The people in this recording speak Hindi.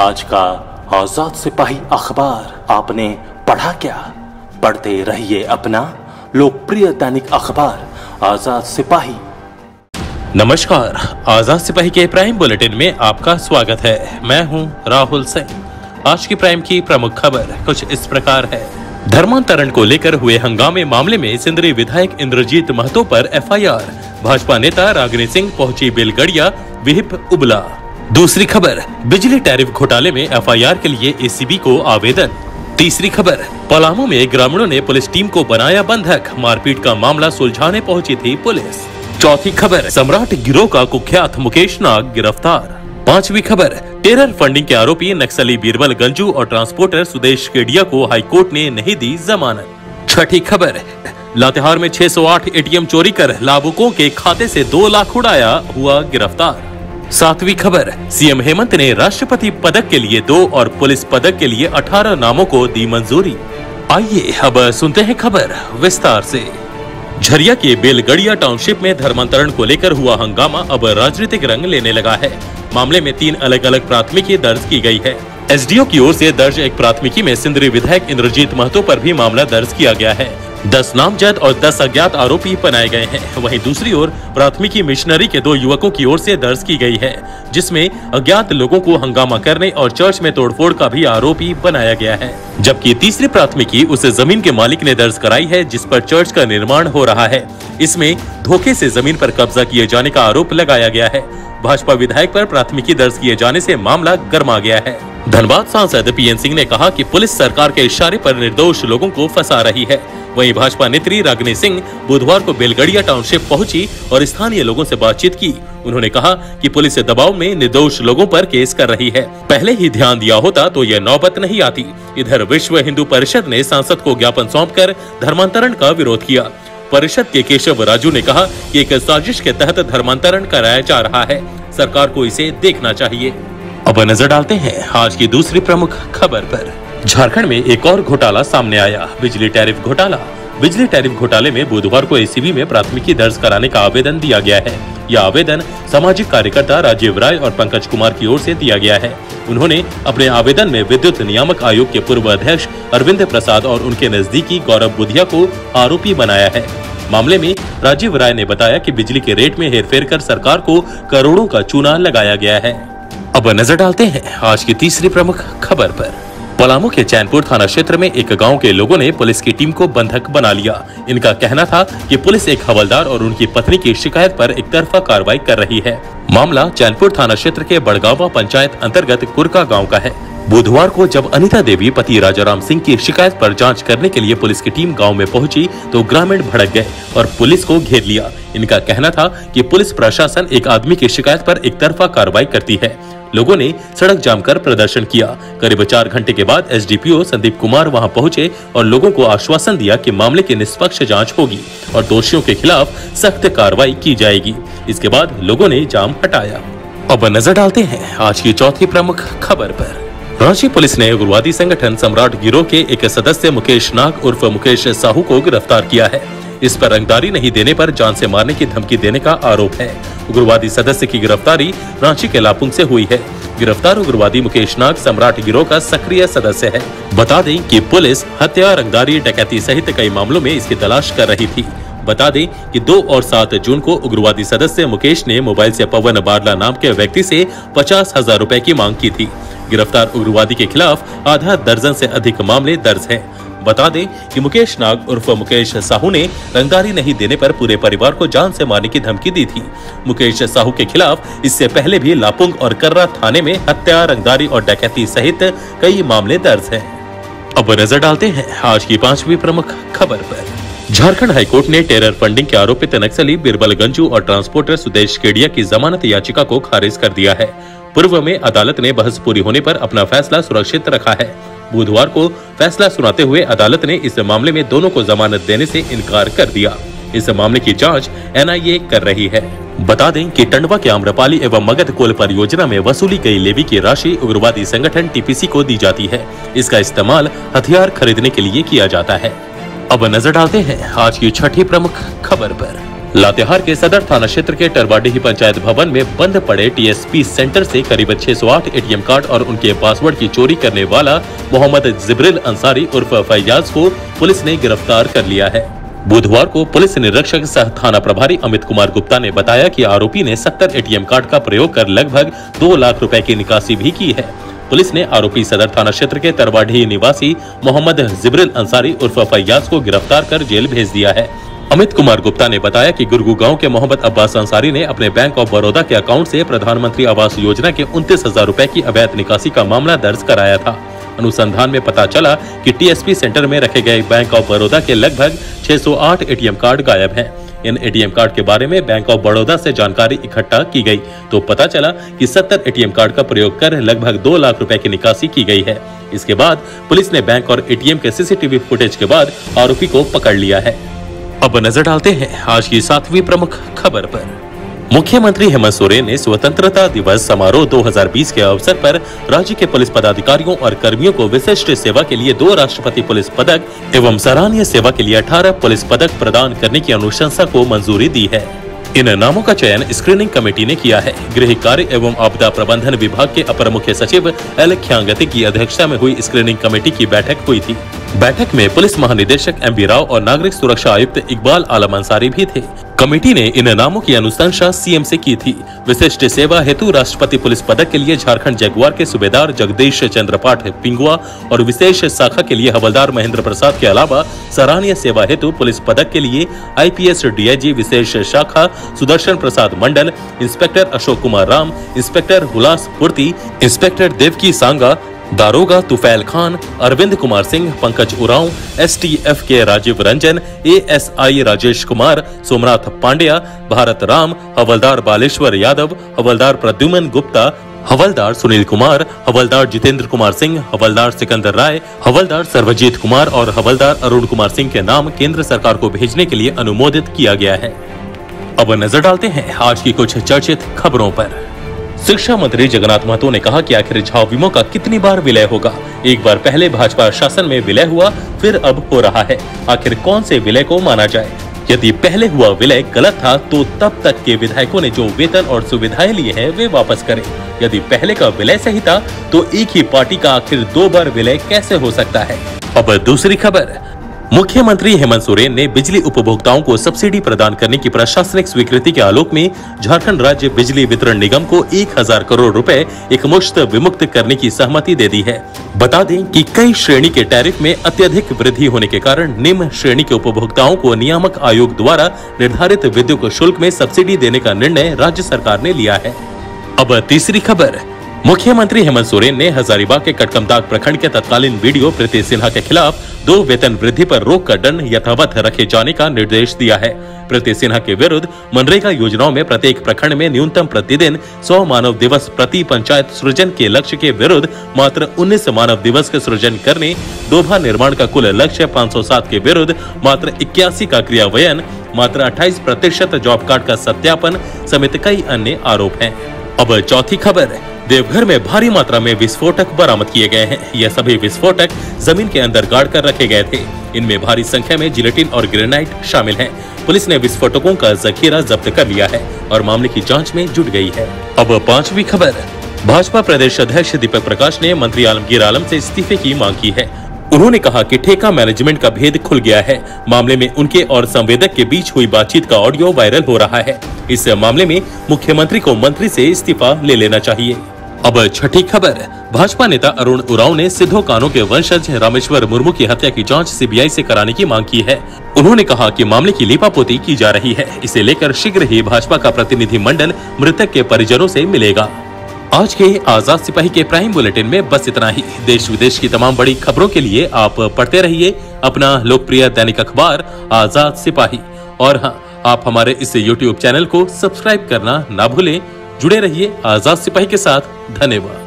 आज का आज़ाद सिपाही अखबार आपने पढ़ा क्या? पढ़ते रहिए अपना लोकप्रिय दैनिक अखबार, आज़ाद सिपाही। नमस्कार, आज़ाद सिपाही के प्राइम बुलेटिन में आपका स्वागत है। मैं हूँ राहुल सिंह आज की प्राइम की प्रमुख खबर कुछ इस प्रकार है। धर्मांतरण को लेकर हुए हंगामे मामले में सिंदरी विधायक इंद्रजीत महतो पर एफआईआर। भाजपा नेता रागिनी सिंह पहुँची बेलगड़िया, विहिप उबला। दूसरी खबर, बिजली टैरिफ घोटाले में एफआईआर के लिए एसीबी को आवेदन। तीसरी खबर, पलामू में ग्रामीणों ने पुलिस टीम को बनाया बंधक, मारपीट का मामला सुलझाने पहुँची थी पुलिस। चौथी खबर, सम्राट गिरोह का कुख्यात मुकेश नाग गिरफ़्तार। पांचवी खबर, टेरर फंडिंग के आरोपी नक्सली बीरबल गंजू और ट्रांसपोर्टर सुदेश केडिया को हाईकोर्ट ने नहीं दी जमानत। छठी खबर, लातेहार में 608 एटीएम चोरी कर लाभुकों के खाते से दो लाख उड़ाया हुआ गिरफ़्तार। सातवीं खबर, सीएम हेमंत ने राष्ट्रपति पदक के लिए दो और पुलिस पदक के लिए 18 नामों को दी मंजूरी। आइए अब सुनते हैं खबर विस्तार से। झरिया के बेलगड़िया टाउनशिप में धर्मांतरण को लेकर हुआ हंगामा अब राजनीतिक रंग लेने लगा है। मामले में तीन अलग अलग प्राथमिकी दर्ज की गई है। एसडीओ की ओर से दर्ज एक प्राथमिकी में सिंदरी विधायक इंद्रजीत महतो पर भी मामला दर्ज किया गया है। दस नामजद और दस अज्ञात आरोपी बनाए गए हैं। वहीं दूसरी ओर प्राथमिकी मिशनरी के दो युवकों की ओर से दर्ज की गई है, जिसमें अज्ञात लोगों को हंगामा करने और चर्च में तोड़फोड़ का भी आरोपी बनाया गया है। जबकि तीसरी प्राथमिकी उस ज़मीन के मालिक ने दर्ज कराई है, जिस पर चर्च का निर्माण हो रहा है। इसमें धोखे से ज़मीन पर कब्जा किए जाने का आरोप लगाया गया है। भाजपा विधायक पर प्राथमिकी दर्ज किए जाने से मामला गर्मा गया है। धनबाद सांसद पीएन सिंह ने कहा कि पुलिस सरकार के इशारे पर निर्दोष लोगों को फंसा रही है। वहीं भाजपा नेत्री रागिनी सिंह बुधवार को बेलगड़िया टाउनशिप पहुँची और स्थानीय लोगों से बातचीत की। उन्होंने कहा कि पुलिस दबाव में निर्दोष लोगों पर केस कर रही है। पहले ही ध्यान दिया होता तो यह नौबत नहीं आती। इधर विश्व हिंदू परिषद ने सांसद को ज्ञापन सौंपकर धर्मांतरण का विरोध किया। परिषद के केशव राजू ने कहा कि एक साजिश के तहत धर्मांतरण कराया जा रहा है। सरकार को इसे देखना चाहिए। अब नज़र डालते हैं आज की दूसरी प्रमुख खबर पर। झारखंड में एक और घोटाला सामने आया। बिजली टैरिफ घोटाला। बिजली टैरिफ घोटाले में बुधवार को एसीबी में प्राथमिकी दर्ज कराने का आवेदन दिया गया है। यह आवेदन सामाजिक कार्यकर्ता राजीव राय और पंकज कुमार की ओर से दिया गया है। उन्होंने अपने आवेदन में विद्युत नियामक आयोग के पूर्व अध्यक्ष अरविंद प्रसाद और उनके नजदीकी गौरव बुधिया को आरोपी बनाया है। मामले में राजीव राय ने बताया कि बिजली के रेट में हेरफेर कर सरकार को करोड़ों का चूना लगाया गया है। अब नज़र डालते हैं आज की तीसरी प्रमुख खबर पर। पलामू के चैनपुर थाना क्षेत्र में एक गाँव के लोगों ने पुलिस की टीम को बंधक बना लिया। इनका कहना था कि पुलिस एक हवलदार और उनकी पत्नी की शिकायत पर एक तरफा कार्रवाई कर रही है। मामला चैनपुर थाना क्षेत्र के बड़गावा पंचायत अंतर्गत कुरका गाँव का है। बुधवार को जब अनिता देवी, पति राजाराम सिंह की शिकायत पर जाँच करने के लिए पुलिस की टीम गाँव में पहुँची तो ग्रामीण भड़क गए और पुलिस को घेर लिया। इनका कहना था कि पुलिस प्रशासन एक आदमी की शिकायत पर एक तरफा कार्रवाई करती है। लोगों ने सड़क जाम कर प्रदर्शन किया। करीब चार घंटे के बाद एसडीपीओ संदीप कुमार वहाँ पहुँचे और लोगों को आश्वासन दिया कि मामले की निष्पक्ष जाँच होगी और दोषियों के खिलाफ सख्त कार्रवाई की जाएगी। इसके बाद लोगों ने जाम हटाया। अब नज़र डालते हैं आज की चौथी प्रमुख खबर पर। रांची पुलिस ने उग्रवादी संगठन सम्राट गिरोह के एक सदस्य मुकेश नाग उर्फ़ मुकेश साहू को गिरफ़्तार किया है। इस पर रंगदारी नहीं देने पर जान से मारने की धमकी देने का आरोप है। उग्रवादी सदस्य की गिरफ्तारी रांची के लापुंग से हुई है। गिरफ़्तार उग्रवादी मुकेश नाग सम्राट गिरोह का सक्रिय सदस्य है। बता दें कि पुलिस हत्या, रंगदारी, डकैती सहित कई मामलों में इसकी तलाश कर रही थी। बता दें कि दो और सात जून को उग्रवादी सदस्य मुकेश ने मोबाइल से पवन बारला नाम के व्यक्ति से पचास हज़ार रूपए की मांग की थी गिरफ़्तार उग्रवादी के खिलाफ आधा दर्जन से अधिक मामले दर्ज हैं। बता दें कि मुकेश नाग उर्फ़ मुकेश साहू ने रंगदारी नहीं देने पर पूरे परिवार को जान से मारने की धमकी दी थी मुकेश साहू के खिलाफ इससे पहले भी लापुंग और कर्रा थाने में हत्या, रंगदारी और डकैती सहित कई मामले दर्ज हैं। अब नज़र डालते हैं आज की पांचवी प्रमुख खबर पर झारखंड हाईकोर्ट ने टेरर फंडिंग के आरोपित नक्सली बिरबल गंजू और ट्रांसपोर्टर सुदेश केडिया की जमानत याचिका को खारिज कर दिया है। पूर्व में अदालत ने बहस पूरी होने पर अपना फैसला सुरक्षित रखा है। बुधवार को फैसला सुनाते हुए अदालत ने इस मामले में दोनों को जमानत देने से इनकार कर दिया। इस मामले की जाँच एनआईए कर रही है। बता दें कि टंडवा के आम्रपाली एवं मगध कोल परियोजना में वसूली गई लेवी की राशि उग्रवादी संगठन टीपीसी को दी जाती है। इसका इस्तेमाल हथियार खरीदने के लिए किया जाता है। अब नज़र डालते हैं आज की छठी प्रमुख खबर पर। लातेहार के सदर थाना क्षेत्र के टरवाडीही पंचायत भवन में बंद पड़े टीएसपी सेंटर से करीब 608 एटीएम कार्ड और उनके पासवर्ड की चोरी करने वाला मोहम्मद जिब्रिल अंसारी उर्फ़ फैयाज को पुलिस ने गिरफ़्तार कर लिया है। बुधवार को पुलिस निरीक्षक सह थाना प्रभारी अमित कुमार गुप्ता ने बताया कि आरोपी ने 70 एटीएम कार्ड का प्रयोग कर लगभग दो लाख रुपए की निकासी भी की है। पुलिस ने आरोपी सदर थाना क्षेत्र के तरवाढ़ी निवासी मोहम्मद जिब्रिल अंसारी उर्फ़ फैयाज को गिरफ़्तार कर जेल भेज दिया है। अमित कुमार गुप्ता ने बताया कि गुरगु गाँव के मोहम्मद अब्बास अंसारी ने अपने बैंक ऑफ़ बड़ौदा के अकाउंट से प्रधानमंत्री आवास योजना के उनतीस हज़ार रूपए की अवैध निकासी का मामला दर्ज कराया था। अनुसंधान में पता चला कि टीएसपी सेंटर में रखे गए बैंक ऑफ़ बड़ौदा के लगभग 608 एटीएम कार्ड गायब हैं। इन एटीएम कार्ड के बारे में बैंक ऑफ़ बड़ौदा से जानकारी इकट्ठा की गई तो पता चला कि 70 एटीएम कार्ड का प्रयोग कर लगभग दो लाख रुपए की निकासी की गई है। इसके बाद पुलिस ने बैंक और एटीएम के सीसीटीवी फुटेज के बाद आरोपी को पकड़ लिया है। अब नज़र डालते हैं आज की सातवीं प्रमुख खबर पर। मुख्यमंत्री हेमंत सोरेन ने स्वतंत्रता दिवस समारोह 2020 के अवसर पर राज्य के पुलिस पदाधिकारियों और कर्मियों को विशिष्ट सेवा के लिए दो राष्ट्रपति पुलिस पदक एवं सराहनीय सेवा के लिए 18 पुलिस पदक प्रदान करने की अनुशंसा को मंजूरी दी है। इन नामों का चयन स्क्रीनिंग कमेटी ने किया है। गृह कार्य एवं आपदा प्रबंधन विभाग के अपर मुख्य सचिव एल ख्यांगति की अध्यक्षता में हुई स्क्रीनिंग कमेटी की बैठक हुई थी। बैठक में पुलिस महानिदेशक एम बी राव और नागरिक सुरक्षा आयुक्त इकबाल आलम अंसारी भी थे। कमेटी ने इन नामों की अनुशंसा सीएम से की थी। विशिष्ट सेवा हेतु राष्ट्रपति पुलिस पदक के लिए झारखंड जगुआर के सूबेदार जगदीश चंद्र पाठ पिंगुआ और विशेष शाखा के लिए हवलदार महेंद्र प्रसाद के अलावा सराहनीय सेवा हेतु पुलिस पदक के लिए आईपीएस डीआईजी विशेष शाखा Sudarshan Prasad Mandal, inspector Ashok Kumar Ram, inspector Hulas Purti, inspector Devki Sanga दारोगा तुफैल खान, अरविंद कुमार सिंह, पंकज उराव, एसटीएफ के राजीव रंजन, एएसआई राजेश कुमार, सोमनाथ पांड्या, भारत राम, हवलदार बालेश्वर यादव, हवलदार प्रद्युमन गुप्ता, हवलदार सुनील कुमार, हवलदार जितेंद्र कुमार सिंह, हवलदार सिकंदर राय, हवलदार सर्वजीत कुमार और हवलदार अरुण कुमार सिंह के नाम केंद्र सरकार को भेजने के लिए अनुमोदित किया गया है। अब नज़र डालते हैं आज की कुछ चर्चित खबरों पर। शिक्षा मंत्री जगन्नाथ महतो ने कहा कि आखिर झाविमो का कितनी बार विलय होगा? एक बार पहले भाजपा शासन में विलय हुआ, फिर अब हो रहा है। आखिर कौन से विलय को माना जाए? यदि पहले हुआ विलय गलत था तो तब तक के विधायकों ने जो वेतन और सुविधाएँ लिए हैं, वे वापस करें। यदि पहले का विलय सही था तो एक ही पार्टी का आखिर दो बार विलय कैसे हो सकता है? अब दूसरी खबर। मुख्यमंत्री हेमंत सोरेन ने बिजली उपभोक्ताओं को सब्सिडी प्रदान करने की प्रशासनिक स्वीकृति के आलोक में झारखंड राज्य बिजली वितरण निगम को 1000 करोड़ रुपए एक मुश्त विमुक्त करने की सहमति दे दी है। बता दें कि कई श्रेणी के टैरिफ में अत्यधिक वृद्धि होने के कारण निम्न श्रेणी के उपभोक्ताओं को नियामक आयोग द्वारा निर्धारित विद्युत शुल्क में सब्सिडी देने का निर्णय राज्य सरकार ने लिया है। अब तीसरी खबर। मुख्यमंत्री हेमंत सोरेन ने हजारीबाग के कटकमदाग प्रखंड के तत्कालीन वीडियो प्रीति सिन्हा के खिलाफ दो वेतन वृद्धि पर रोक का दंड यथावत रखे जाने का निर्देश दिया है प्रीति सिन्हा के विरुद्ध मनरेगा योजनाओं में प्रत्येक प्रखंड में न्यूनतम प्रतिदिन 100 मानव दिवस प्रति पंचायत सृजन के लक्ष्य के विरुद्ध मात्र 19 मानव दिवस के सृजन करने, दोभा निर्माण का कुल लक्ष्य 507 के विरुद्ध मात्र इक्यासी का क्रियान्वयन, मात्र 28 प्रतिशत जॉब कार्ड का सत्यापन समेत कई अन्य आरोप हैं। अब चौथी खबर देवघर में भारी मात्रा में विस्फोटक बरामद किए गए हैं। यह सभी विस्फोटक ज़मीन के अंदर गाड़ कर रखे गए थे। इनमें भारी संख्या में जिलेटिन और ग्रेनाइट शामिल हैं। पुलिस ने विस्फोटकों का जखीरा जब्त कर लिया है और मामले की जाँच में जुट गई है। अब पांचवी खबर। भाजपा प्रदेश अध्यक्ष दीपक प्रकाश ने मंत्री आलमगीर आलम से इस्तीफे की मांग की है। उन्होंने कहा कि ठेका मैनेजमेंट का भेद खुल गया है। मामले में उनके और संवेदक के बीच हुई बातचीत का ऑडियो वायरल हो रहा है। इस मामले में मुख्यमंत्री को मंत्री से इस्तीफा ले लेना चाहिए। अब छठी खबर। भाजपा नेता अरुण उराव ने सिद्धो कानो के वंशज रामेश्वर मुर्मू की हत्या की जाँच सीबीआई से कराने की मांग की है। उन्होंने कहा कि मामले की लिपापोती की जा रही है। इसे लेकर शीघ्र ही भाजपा का प्रतिनिधि मंडल मृतक के परिजनों से मिलेगा। आज के आज़ाद सिपाही के प्राइम बुलेटिन में बस इतना ही। देश विदेश की तमाम बड़ी खबरों के लिए आप पढ़ते रहिए अपना लोकप्रिय दैनिक अखबार, आज़ाद सिपाही। और हाँ आप हमारे इस यूट्यूब चैनल को सब्सक्राइब करना ना भूलें। जुड़े रहिए आज़ाद सिपाही के साथ। धन्यवाद।